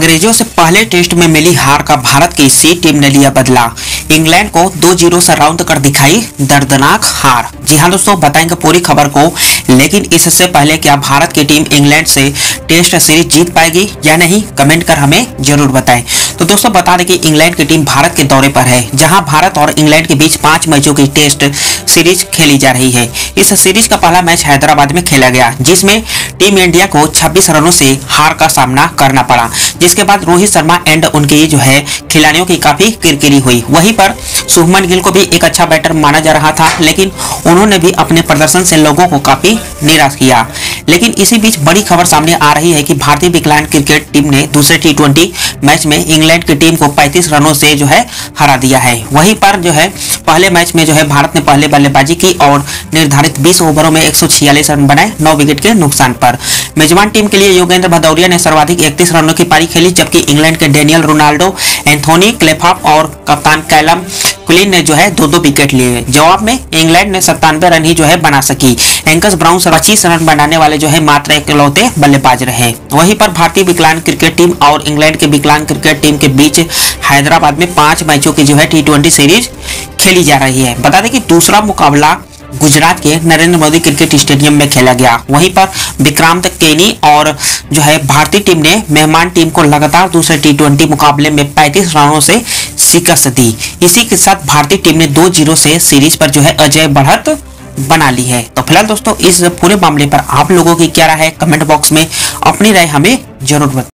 अंग्रेज़ों से पहले टेस्ट में मिली हार का भारत की सी टीम ने लिया बदला इंग्लैंड को दो ज़ीरो से राउंड कर दिखाई दर्दनाक हार। जी हाँ दोस्तों, बताएँगे पूरी खबर को, लेकिन इससे पहले क्या भारत की टीम इंग्लैंड से टेस्ट सीरीज़ जीत पाएगी या नहीं, कमेंट कर हमें ज़रूर बताएँ। तो दोस्तों, बता दें कि इंग्लैंड की टीम भारत के दौरे पर है, जहाँ भारत और इंग्लैंड के बीच पाँच मैचों की टेस्ट सीरीज़ खेली जा रही है। इस सीरीज़ का पहला मैच हैदराबाद में खेला गया, जिसमें टीम इंडिया को 26 रनों से हार का सामना करना पड़ा। जिसके बाद रोहित शर्मा एंड उनके जो है खिलाड़ियों की काफ़ी किरकिरी हुई। वहीं पर शुभमन गिल को भी एक अच्छा बैटर माना जा रहा था, लेकिन उन्होंने भी अपने प्रदर्शन से लोगों को काफ़ी निराश किया। लेकिन इसी बीच बड़ी खबर सामने आ रही है कि भारतीय विकलांग क्रिकेट टीम ने दूसरे टी मैच में इंग्लैंड की टीम को 35 रनों से जो है हरा दिया है। वहीं पर जो है, पहले मैच में जो है, भारत ने पहले बल्लेबाजी की और निर्धारित 20 ओवरों में एक सौ छियालीस रन बनाए, नौ विकेट के नुकसान पर। मेजबान टीम के लिए योगेंद्र भदौरिया ने सर्वाधिक इकतीस रनों की पारी खेली, जबकि इंग्लैंड के डेनियल रोनाल्डो, एंथोनी क्लेफॉप और कप्तान कैलम क्लीन ने जो है दो दो विकेट लिए। जवाब में, इंग्लैंड ने सत्तानवे रन ही जो है बना सकी। एंकस ब्राउन पच्चीस रन बनाने वाले जो है मात्र इकलौते बल्लेबाज रहे। वहीं पर भारतीय विकलांग क्रिकेट टीम और इंग्लैंड के विकलांग क्रिकेट टीम के बीच हैदराबाद में पाँच मैचों की जो है टी सीरीज़ खेली जा रही है। बता दें कि दूसरा मुकाबला गुजरात के नरेंद्र मोदी क्रिकेट स्टेडियम में खेला गया। वहीं पर विक्रांत केनी और जो है भारतीय टीम ने मेहमान टीम को लगातार दूसरे टी मुकाबले में 35 रनों से शिकस्त दी। इसी के साथ भारतीय टीम ने दो ज़ीरो से सीरीज़ पर जो है अजय बढ़त बना ली है। तो फ़िलहाल दोस्तों, इस पूरे मामले पर आप लोगों की क्या राय है? कमेंट बॉक्स में अपनी राय हमें ज़रूर बताएँ।